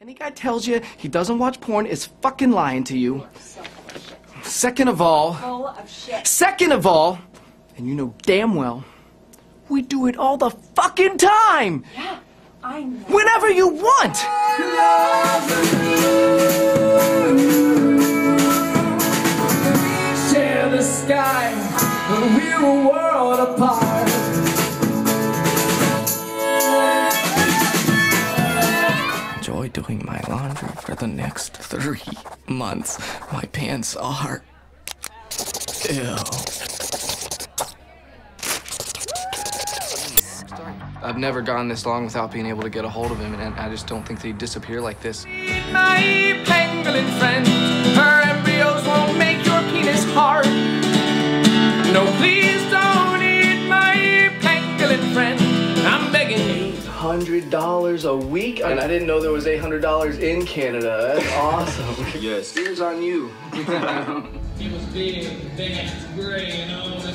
Any guy tells you he doesn't watch porn is fucking lying to you. Second of all, of second of all, and you know damn well, we do it all the fucking time! Yeah, I know. Whenever you want! Share the sky, but we're a world apart. Enjoy doing my laundry for the next three months. My pants are. Ew. I've never gone this long without being able to get a hold of him, and I just don't think that he'd disappear like this. My pangolin friend, her embryos won't make your penis hard. No, please $800 a week? And I didn't know there was $800 in Canada. That's awesome. yes. Here's on you. he was big, gray, and all that.